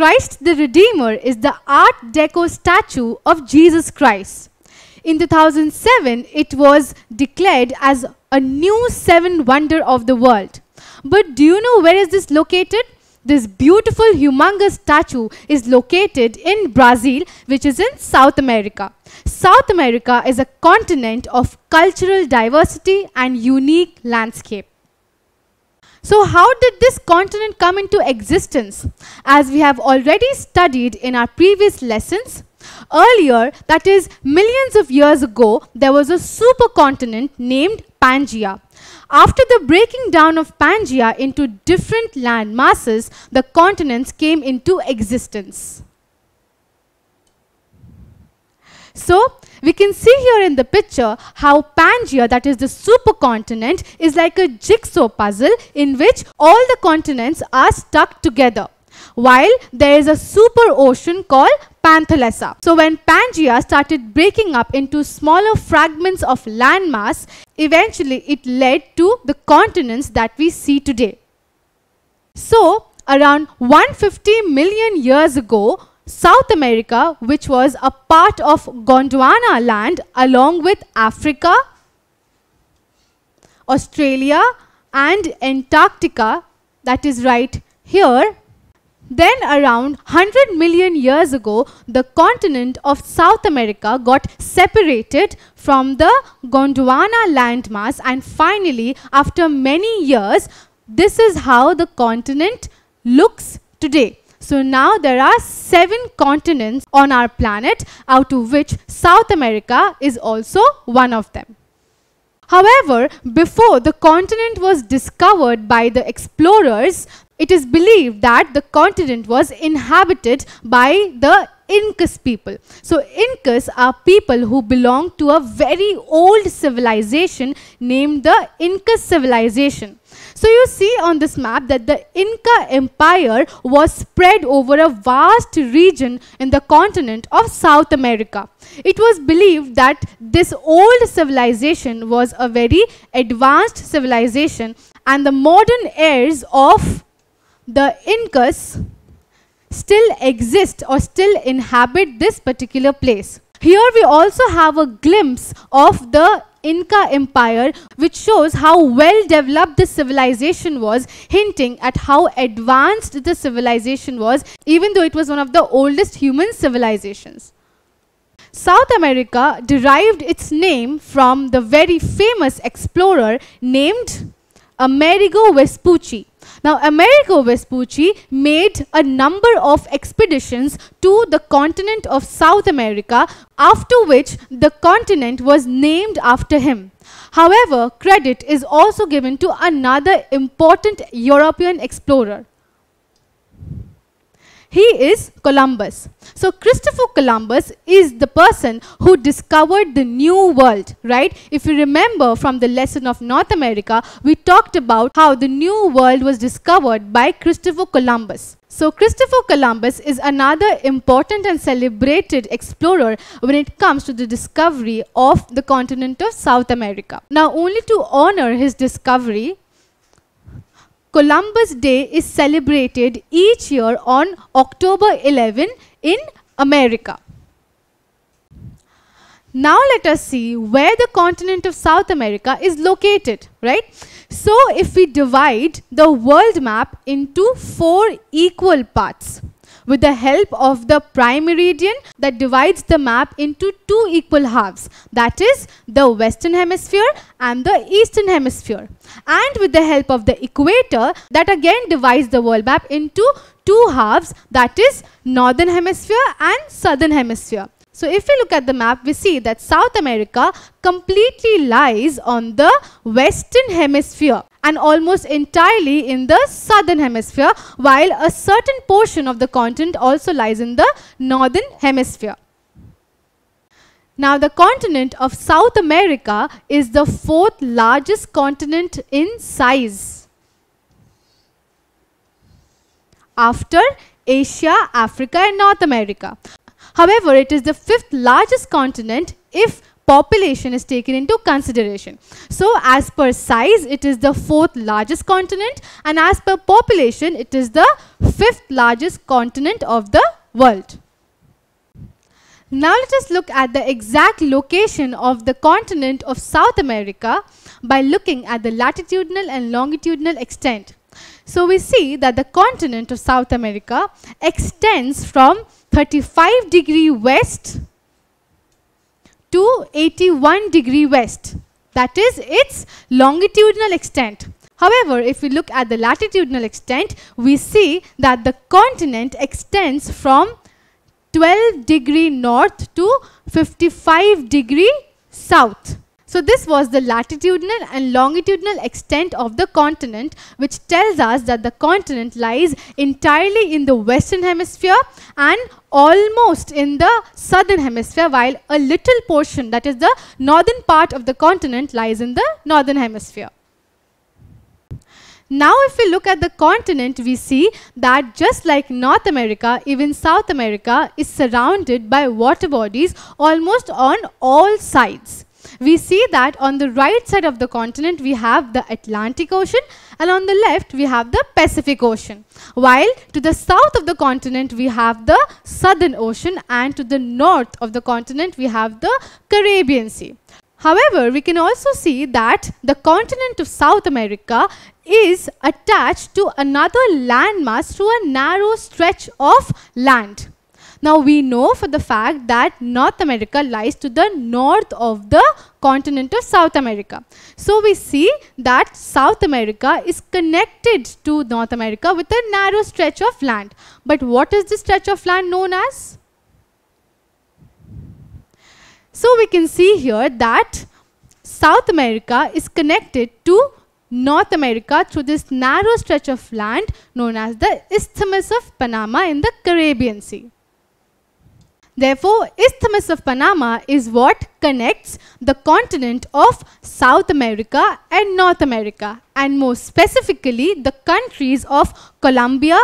Christ the Redeemer is the Art Deco statue of Jesus Christ. In 2007, it was declared as a new seven wonder of the world. But do you know where is this located? This beautiful humongous statue is located in Brazil, which is in South America. South America is a continent of cultural diversity and unique landscape. So how did this continent come into existence? As we have already studied in our previous lessons, earlier, that is millions of years ago, there was a supercontinent named Pangaea. After the breaking down of Pangaea into different land masses, the continents came into existence. So, we can see here in the picture how Pangaea, that is the supercontinent, is like a jigsaw puzzle in which all the continents are stuck together. While there is a super ocean called Panthalassa. So when Pangaea started breaking up into smaller fragments of landmass, eventually it led to the continents that we see today. So around 150 million years ago, South America, which was a part of Gondwana land along with Africa, Australia and Antarctica, that is right here, then around 100 million years ago, the continent of South America got separated from the Gondwana landmass and finally, after many years, this is how the continent looks today. So now there are seven continents on our planet, out of which South America is also one of them. However, before the continent was discovered by the explorers, it is believed that the continent was inhabited by the Incas people. So Incas are people who belong to a very old civilization named the Inca civilization. So you see on this map that the Inca Empire was spread over a vast region in the continent of South America. It was believed that this old civilization was a very advanced civilization and the modern heirs of the Incas still exist or still inhabit this particular place. Here we also have a glimpse of the Inca Empire which shows how well developed this civilization was hinting at how advanced the civilization was even though it was one of the oldest human civilizations. South America derived its name from the very famous explorer named Amerigo Vespucci. Now, Amerigo Vespucci made a number of expeditions to the continent of South America, after which the continent was named after him. However, credit is also given to another important European explorer. He is Columbus. So Christopher Columbus is the person who discovered the new world, right? If you remember from the lesson of North America, we talked about how the new world was discovered by Christopher Columbus. So Christopher Columbus is another important and celebrated explorer when it comes to the discovery of the continent of South America. Now only to honor his discovery, Columbus Day is celebrated each year on October 11 in America. Now let us see where the continent of South America is located, right? So if we divide the world map into four equal parts, with the help of the prime meridian that divides the map into two equal halves. That is the western hemisphere and the eastern hemisphere. And with the help of the equator that again divides the world map into two halves. That is northern hemisphere and southern hemisphere. So if we look at the map, we see that South America completely lies on the western hemisphere and almost entirely in the southern hemisphere while a certain portion of the continent also lies in the northern hemisphere. Now the continent of South America is the fourth largest continent in size. After Asia, Africa and North America. However, it is the fifth largest continent if population is taken into consideration. So as per size, it is the fourth largest continent and as per population, it is the fifth largest continent of the world. Now let us look at the exact location of the continent of South America by looking at the latitudinal and longitudinal extent. So we see that the continent of South America extends from 35 degree west to 81 degree west. That is its longitudinal extent. However, if we look at the latitudinal extent, we see that the continent extends from 12 degree north to 55 degree south. So this was the latitudinal and longitudinal extent of the continent which tells us that the continent lies entirely in the western hemisphere and almost in the southern hemisphere while a little portion that is the northern part of the continent lies in the northern hemisphere. Now if we look at the continent, we see that just like North America, even South America is surrounded by water bodies almost on all sides. We see that on the right side of the continent, we have the Atlantic Ocean and on the left, we have the Pacific Ocean. While to the south of the continent, we have the Southern Ocean and to the north of the continent, we have the Caribbean Sea. However, we can also see that the continent of South America is attached to another landmass through a narrow stretch of land. Now we know for the fact that North America lies to the north of the continent of South America. So we see that South America is connected to North America with a narrow stretch of land. But what is this stretch of land known as? So we can see here that South America is connected to North America through this narrow stretch of land known as the Isthmus of Panama in the Caribbean Sea. Therefore, Isthmus of Panama is what connects the continent of South America and North America and more specifically the countries of Colombia,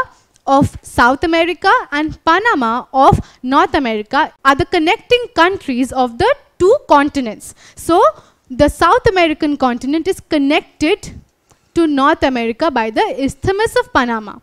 of South America and Panama of North America are the connecting countries of the two continents. So, the South American continent is connected to North America by the Isthmus of Panama.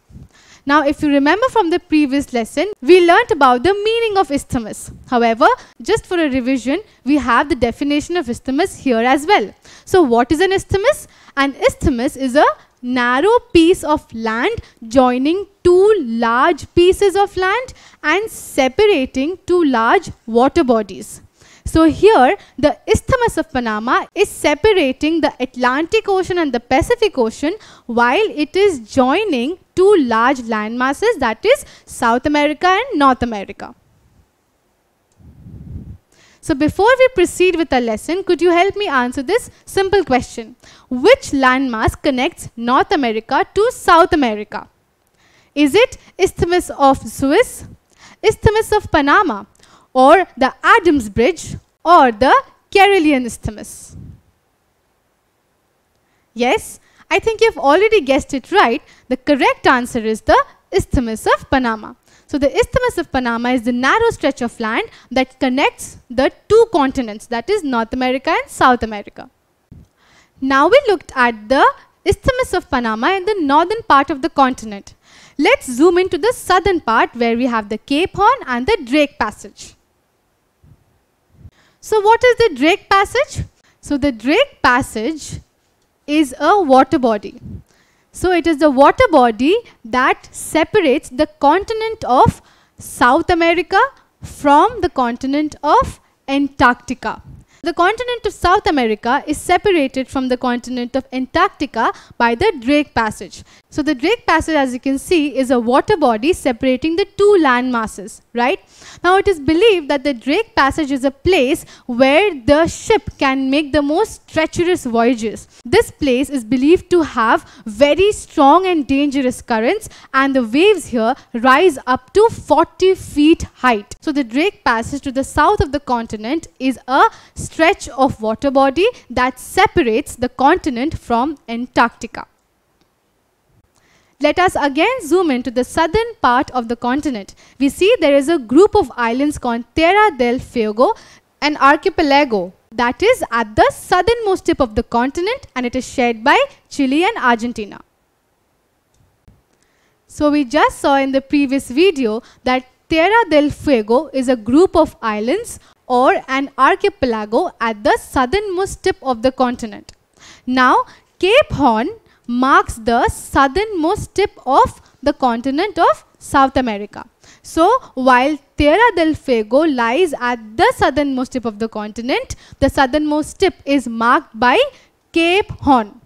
Now, if you remember from the previous lesson, we learnt about the meaning of isthmus. However, just for a revision, we have the definition of isthmus here as well. So, what is an isthmus? An isthmus is a narrow piece of land joining two large pieces of land and separating two large water bodies. So here the Isthmus of Panama is separating the Atlantic Ocean and the Pacific Ocean while it is joining two large land masses that is South America and North America. So before we proceed with the lesson, could you help me answer this simple question? Which landmass connects North America to South America? Is it Isthmus of Suez, Isthmus of Panama, or the Adams Bridge, or the Karelian Isthmus? Yes, I think you've already guessed it right. The correct answer is the Isthmus of Panama. So the Isthmus of Panama is the narrow stretch of land that connects the two continents that is North America and South America. Now we looked at the Isthmus of Panama in the northern part of the continent. Let's zoom into the southern part where we have the Cape Horn and the Drake Passage. So what is the Drake Passage? So the Drake Passage is a water body. So it is the water body that separates the continent of South America from the continent of Antarctica. The continent of South America is separated from the continent of Antarctica by the Drake Passage. So the Drake Passage as you can see is a water body separating the two land masses, right? Now it is believed that the Drake Passage is a place where the ship can make the most treacherous voyages. This place is believed to have very strong and dangerous currents and the waves here rise up to 40 feet height. So the Drake Passage to the south of the continent is a stretch of water body that separates the continent from Antarctica. Let us again zoom into the southern part of the continent. We see there is a group of islands called Tierra del Fuego, an archipelago that is at the southernmost tip of the continent and it is shared by Chile and Argentina. So we just saw in the previous video that Tierra del Fuego is a group of islands or an archipelago at the southernmost tip of the continent. Now Cape Horn marks the southernmost tip of the continent of South America. So, while Tierra del Fuego lies at the southernmost tip of the continent, the southernmost tip is marked by Cape Horn.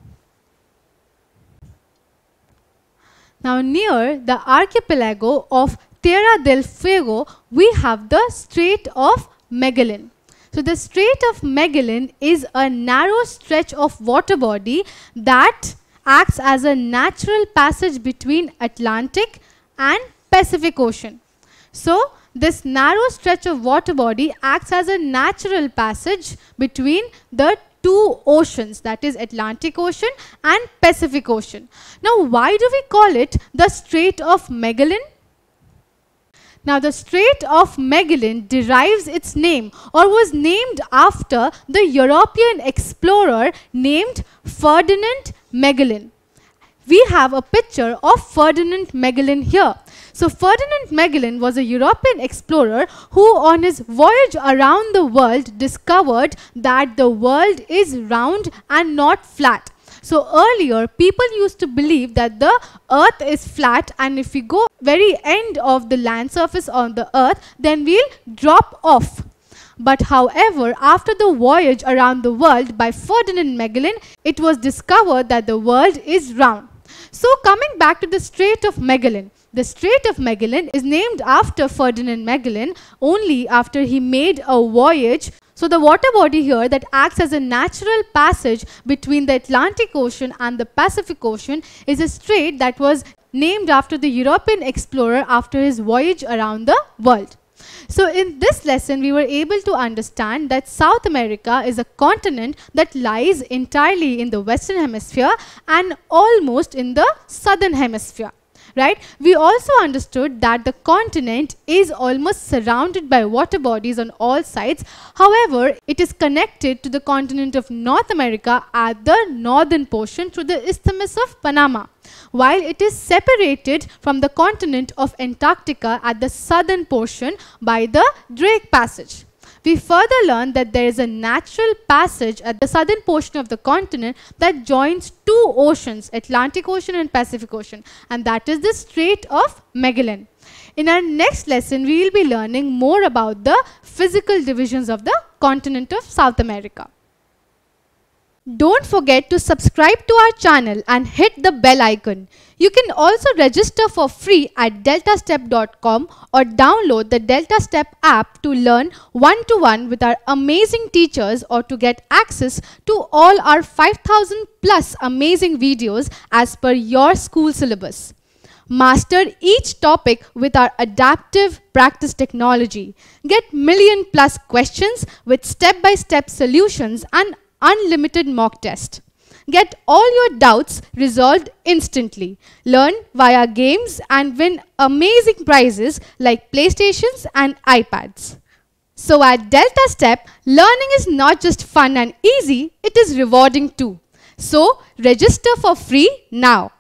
Now, near the archipelago of Tierra del Fuego, we have the Strait of Magellan. So, the Strait of Magellan is a narrow stretch of water body that acts as a natural passage between Atlantic and Pacific Ocean. So, this narrow stretch of water body acts as a natural passage between the two oceans that is Atlantic Ocean and Pacific Ocean. Now why do we call it the Strait of Magellan? Now the Strait of Magellan derives its name or was named after the European explorer named Ferdinand Magellan. We have a picture of Ferdinand Magellan here. So Ferdinand Magellan was a European explorer who on his voyage around the world discovered that the world is round and not flat. So earlier people used to believe that the earth is flat and if we go very end of the land surface on the earth then we'll drop off. But however, after the voyage around the world by Ferdinand Magellan, it was discovered that the world is round. So coming back to the Strait of Magellan, the Strait of Magellan is named after Ferdinand Magellan only after he made a voyage. So the water body here that acts as a natural passage between the Atlantic Ocean and the Pacific Ocean is a strait that was named after the European explorer after his voyage around the world. So in this lesson, we were able to understand that South America is a continent that lies entirely in the Western Hemisphere and almost in the Southern Hemisphere right? We also understood that the continent is almost surrounded by water bodies on all sides. However, it is connected to the continent of North America at the northern portion through the Isthmus of Panama, while it is separated from the continent of Antarctica at the southern portion by the Drake Passage. We further learn that there is a natural passage at the southern portion of the continent that joins two oceans, Atlantic Ocean and Pacific Ocean, and that is the Strait of Magellan. In our next lesson, we will be learning more about the physical divisions of the continent of South America. Don't forget to subscribe to our channel and hit the bell icon. You can also register for free at deltastep.com or download the DeltaStep app to learn one-to-one -one with our amazing teachers or to get access to all our 5000 plus amazing videos as per your school syllabus. Master each topic with our adaptive practice technology. Get million plus questions with step-by-step -step solutions and unlimited mock test. Get all your doubts resolved instantly. Learn via games and win amazing prizes like PlayStations and iPads. So at Delta Step, learning is not just fun and easy, it is rewarding too. So register for free now.